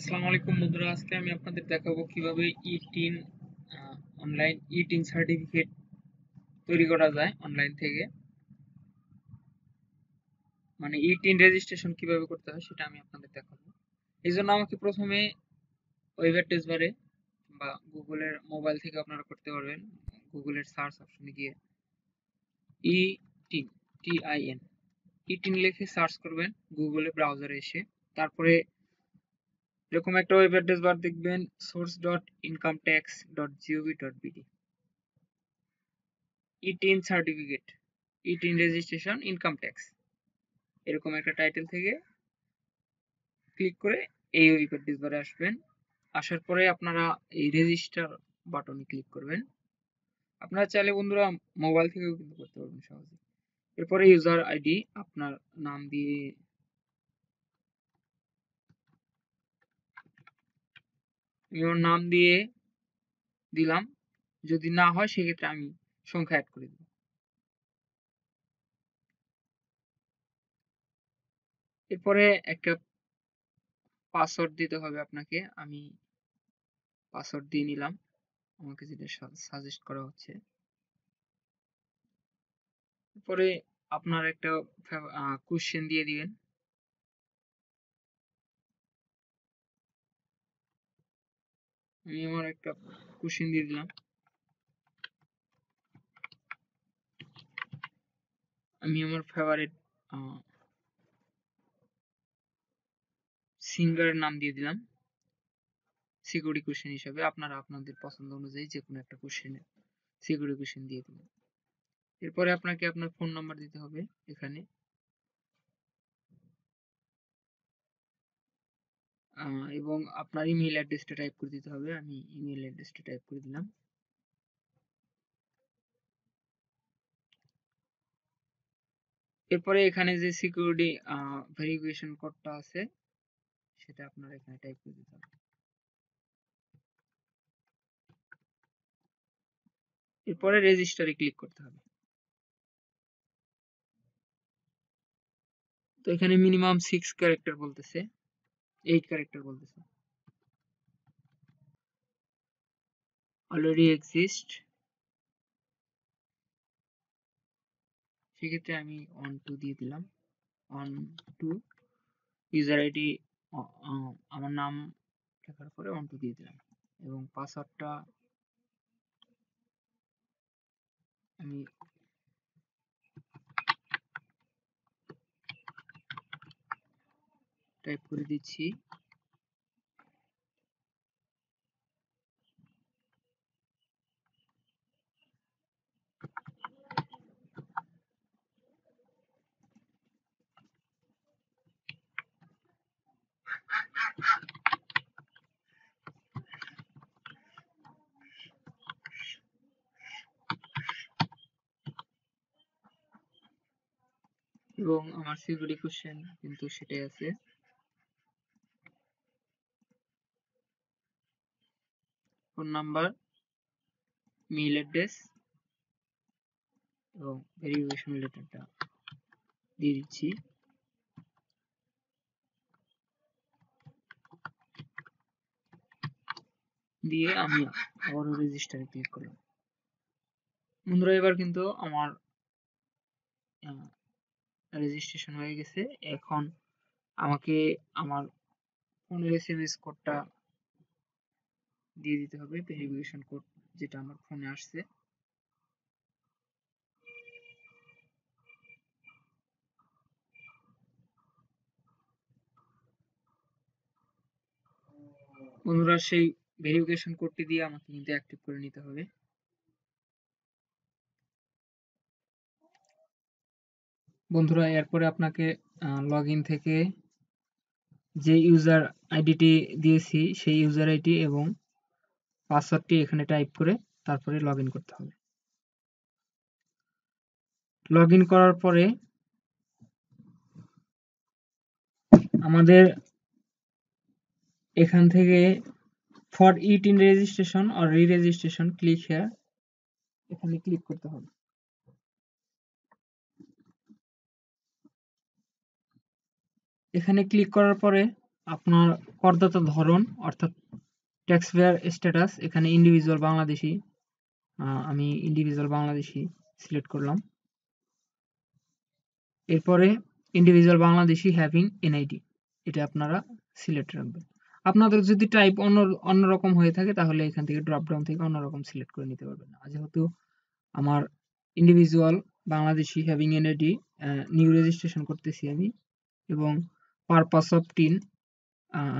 আসসালামু আলাইকুম বন্ধুরা, আজকে আমি আপনাদের দেখাবো কীভাবে e TIN online e TIN certificate তৈরি করা যায় অনলাইন থেকে। মানে ই টিন রেজিস্ট্রেশন কীভাবে করতে হয় সেটা আমি আপনাদের দেখাবো। এই জন্য আমাকে প্রথমে ওয়েব অ্যাড্রেস বারে বা গুগলের মোবাইল থেকে আপনারা করতে পারবেন। গুগলের সার্চ অপশনে গিয়ে e TIN T I N e TIN লিখে সার্চ করবেন, গুগলে ব্রাউজারে এসে, তারপরে এরকম একটা ওয়েব অ্যাড্রেস বার দেখবেন source dot income tax dot GOV dot BD e TIN certificate e TIN registration income tax এরকম একটা টাইটেল থেকে ক্লিক করে এই ওয়েব অ্যাড্রেস বারে আসবেন। আসার পরে আপনারা এই রেজিস্টার বাটনে ক্লিক করবেন। আপনারা চাইলে বন্ধুরা মোবাইল থেকেও কিন্তু করতে পারবেন সহজে। এরপরে ইউজার আইডি আপনার নাম দিয়ে ওর নাম দিয়ে দিলাম। যদি না হয়, সেক্ষেত্রে আমি সংখ্যা অ্যাড করে দেব। এরপরে একটা পাসওয়ার্ড দিতে হবে আপনাকে। আমি পাসওয়ার্ড দিয়ে নিলাম। আমাকে যেটা সাজেস্ট করা হচ্ছে। এরপরে আপনার একটা কোশ্চেন দিয়ে দিবেন। আমি আমার একটা কোশ্চেন দিয়ে দিলাম। আমি আমার ফেভারিট সিঙ্গারের নাম দিয়ে দিলাম। সিকিউরিটি কোশ্চেন হিসাবে আপনারা আপনাদের পছন্দ অনুযায়ী যে কোনো একটা কোশ্চেনের সিকিউরিটি কোশ্চেন দিয়ে দিবেন। এরপরে আপনাকে আপনার ফোন নাম্বার দিতে হবে এখানে। এবং আপনার ইমেল অ্যাড্রেসটা টাইপ করে দিতে হবে। আমি ইমেল অ্যাড্রেসটা টাইপ করে দিলাম। এরপরে এখানে যে সিকিউরিটি ভেরিফিকেশন কোডটা আছে, সেটা আপনার এখানে টাইপ করে দিতে হবে। এরপরে রেজিস্টারে ক্লিক করতে হবে। তো এখানে মিনিমাম সিক্স ক্যারেক্টার বলতেছে। এইট ক্যারেক্টার বলতেছে অলরেডি এক্সিস্ট সেক্ষেত্রে আমি অন টু দিয়ে দিলাম। অন টু ইউজার আইডি আমার নাম লেখার পরে অন টু দিয়ে দিলাম। এবং পাসওয়ার্ডটা আমি টাইপ করে দিচ্ছি। এবং আমার সিকিউরিটি কোশ্চেন কিন্তু সেটাই আছে। ফোন নাম্বার, মেইল অ্যাড্রেস এবং ভেরিফিকেশন লেটারটা দিয়ে দিচ্ছি। দিয়ে আমি আবার রেজিস্টারে ক্লিক করলাম। বন্ধুরা, এবার কিন্তু আমার রেজিস্ট্রেশন হয়ে গেছে। এখন আমাকে আমার ফোনের এসএমএস কোডটা দিয়ে দিতে হবে ভেরিফিকেশন কোড যেটা আমার ফোনে আসছে। বন্ধুরা, সেই ভেরিফিকেশন কোডটি দিয়ে আমাকে কিন্তু অ্যাক্টিভ করে নিতে হবে। বন্ধুরা, এরপরে আপনাকে লগ থেকে যে ইউজার আইডিটি দিয়েছি, সেই ইউজার আইডি এবং পাসওয়ার্ডটি এখানে টাইপ করে তারপরে লগ করতে হবে। লগ করার পরে আমাদের এখান থেকে for eTIN registration or re registration click here এখানে ক্লিক করতে হবে। এখানে ক্লিক করার পরে আপনার করদাতা ধরন অর্থাৎ ট্যাক্স পেয়ার স্ট্যাটাস এখানে ইন্ডিভিজুয়াল বাংলাদেশি আমি ইন্ডিভিজুয়াল বাংলাদেশি সিলেক্ট করলাম। এরপরে ইন্ডিভিজুয়াল বাংলাদেশি হ্যাভিং এনআইডি এটা আপনারা সিলেক্ট রাখবেন। আপনাদের যদি টাইপ অন্য অন্যরকম হয়ে থাকে, তাহলে এখান থেকে ড্রপ ডাউন থেকে অন্যরকম সিলেক্ট করে নিতে পারবেন। যেহেতু আমার individual Bangladeshi having NID new registration করতেছি আমি এবং পারপাস অফ টিন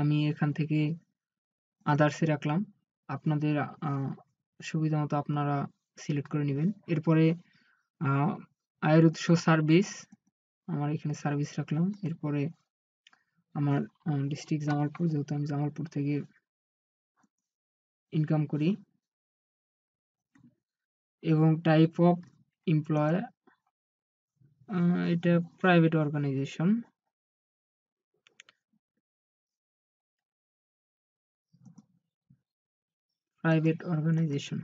আমি এখান থেকে আদার্সে রাখলাম। আপনাদের সুবিধা মতো আপনারা সিলেক্ট করে নেবেন। এরপরে আয়ের উৎস সার্ভিস আমার এখানে সার্ভিস রাখলাম। এরপরে, আমার ডিস্ট্রিক্ট জামালপুর, যেহেতু আমি জামালপুর থেকে ইনকাম করি। এবং টাইপ অফ এমপ্লয় এটা প্রাইভেট অর্গানাইজেশন প্রাইভেট অর্গানাইজেশন।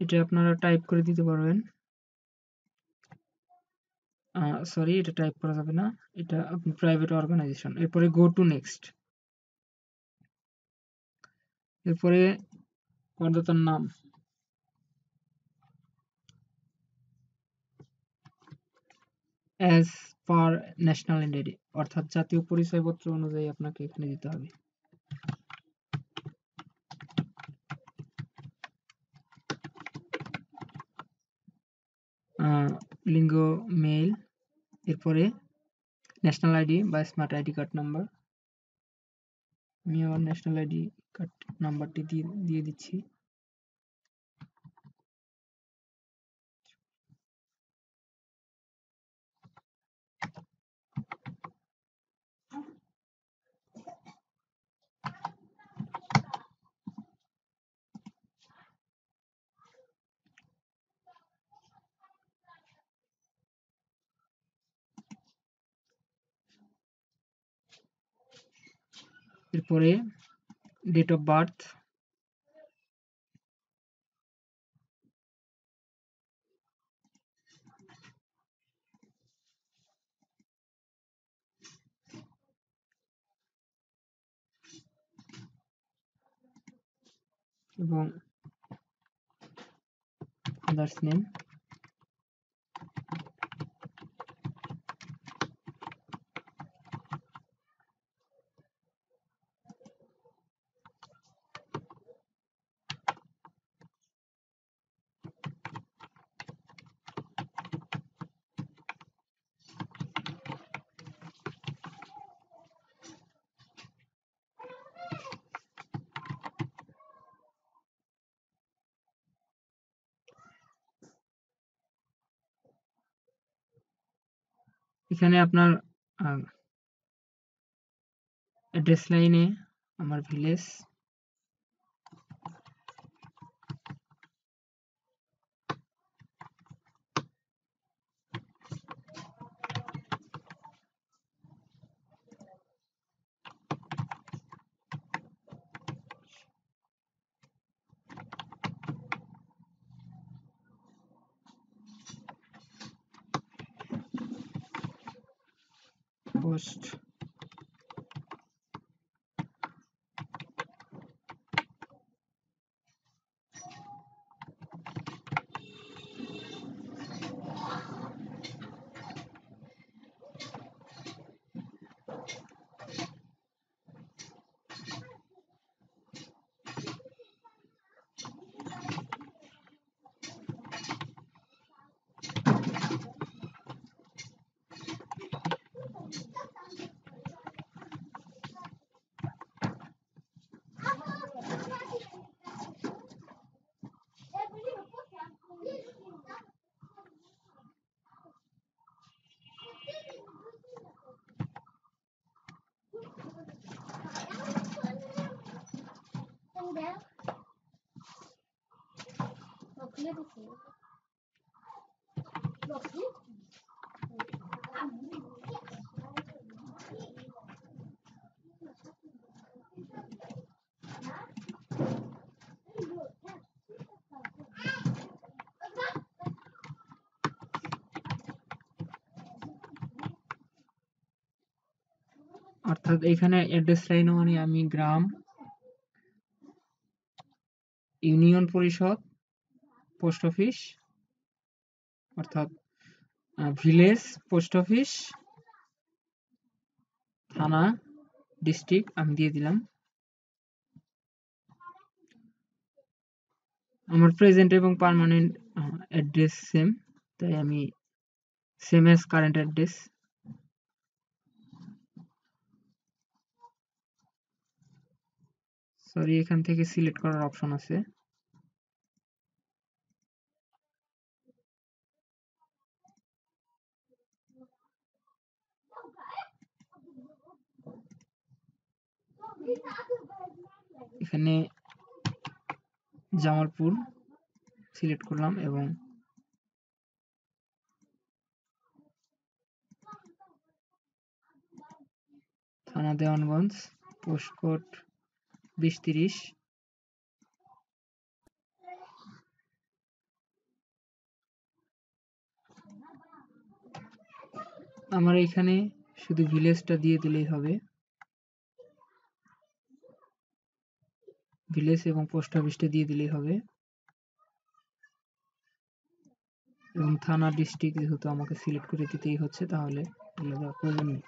এটা আপনারা টাইপ করে দিতে পারবেন। সরি এটা টাইপ করা যাবে না। এটা আপনি প্রাইভেট অর্গানাইজেশন এরপরে গো টু নেক্সট এরপরে করদাতার নাম। অ্যাজ পার ন্যাশনাল আইডেন্টি অর্থাৎ জাতীয় পরিচয়পত্র অনুযায়ী আপনাকে এখানে দিতে হবে। লিঙ্গ, মেল, এরপরে ন্যাশনাল আইডি বা স্মার্ট আইডি কার্ড নাম্বার আমি আমার ন্যাশনাল আইডি কার্ড নাম্বারটি দিয়ে দিচ্ছি। এরপরে ডেট অফ বার্থ এবং আদার্স নেম এখানে আপনার অ্যাড্রেস লাইনে আমার ভিলেজ cost अर्थात एड्रेस लाइन मानी ग्राम ইউনিয়ন পরিষদ, পোস্ট অফিস, অর্থাৎ village post office, thana, district আমি দিয়ে দিলাম। আমার প্রেজেন্ট এবং পার্মানেন্ট অ্যাড্রেস সেম তাই আমি same as current address sorry এখান থেকে সিলেক্ট করার অপশন আছে। এখানে জামালপুর সিলেক্ট করলাম এবং থানা দেওয়ানগঞ্জ, পোস্টকোড বিশ আমার এখানে শুধু ভিলেজটা দিয়ে দিলেই হবে। ভিলেজ এবং পোস্ট অফিসটা দিয়ে দিলেই হবে। এবং থানা ডিস্ট্রিক্ট যেহেতু আমাকে সিলেক্ট করে দিতেই হচ্ছে, তাহলে প্রয়োজন নেই।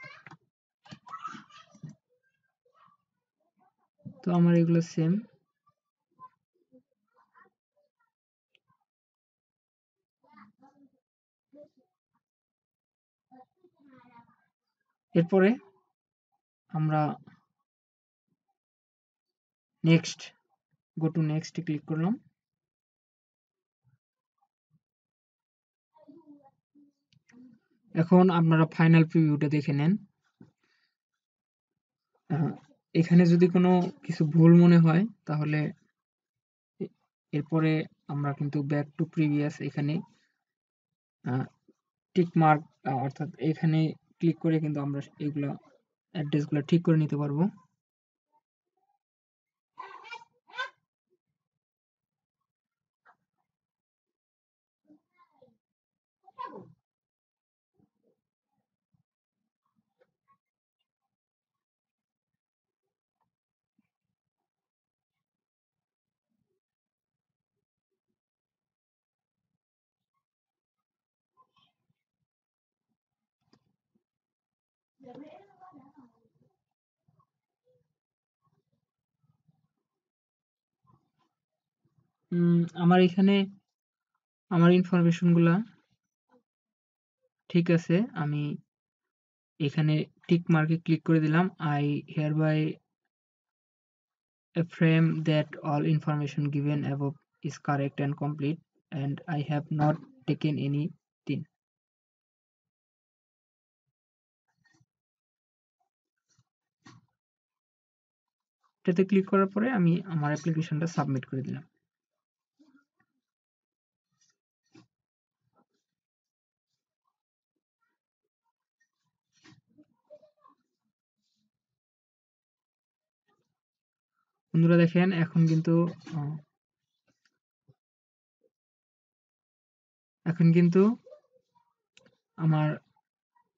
তো আমার এগুলো সেম এরপরে আমরা next go to next click করলাম। এখন আপনারা ফাইনাল প্রিভিউটা দেখে নেন। এখানে যদি কোনো কিছু ভুল মনে হয়, তাহলে এরপরে আমরা কিন্তু ব্যাক টু প্রিভিয়াস এখানে টিক মার্ক অর্থাৎ এখানে ক্লিক করে কিন্তু আমরা এগুলো অ্যাড্রেসগুলো ঠিক করে নিতে পারব। আমার এখানে আমার ইনফরমেশনগুলা ঠিক আছে। আমি এখানে টিক মার্কে ক্লিক করে দিলাম। I hereby affirm that all information given above is correct and complete and I have not taken anything. এটাতে ক্লিক করার পরে আমি আমার অ্যাপ্লিকেশনটা সাবমিট করে দিলাম। বন্ধুরা দেখেন, এখন কিন্তু এখন কিন্তু আমার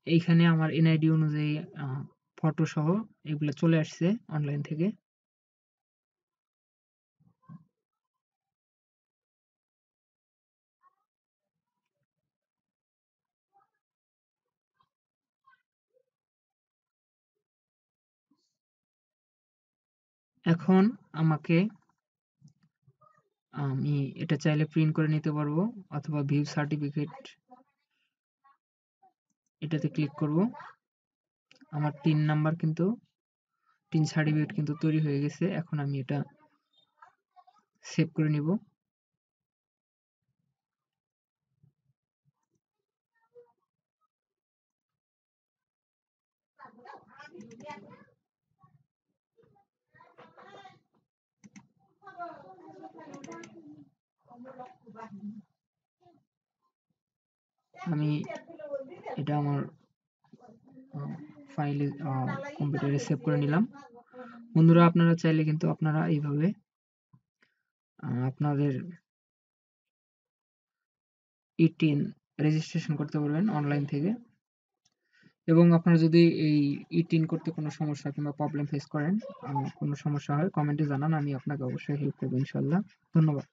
এইখানে আমার এনআইডি অনুযায়ী ফটো সহ এগুলো চলে আসছে অনলাইন থেকে। এখন আমাকে, আমি এটা চাইলে প্রিন্ট করে নিতে পারব অথবা ভিউ সার্টিফিকেট এটাতে ক্লিক করব। আমার তিন নাম্বার কিন্তু, তিন সার্টিফিকেট কিন্তু তৈরি হয়ে গেছে। এখন আমি এটা সেভ করে নিব। আমি এটা আমার ফাইলে কম্পিউটারে সেভ করে নিলাম। বন্ধুরা, আপনারা চাইলে কিন্তু আপনারা এইভাবে আপনাদের ইটিন রেজিস্ট্রেশন করতে পারবেন অনলাইন থেকে। এবং আপনারা যদি এই ইটিন করতে কোনো সমস্যা কিংবা প্রবলেম ফেস করেন কোনো সমস্যা হয় কমেন্টে জানান, আমি আপনাকে অবশ্যই হেল্প করব ইনশাল্লাহ ধন্যবাদ।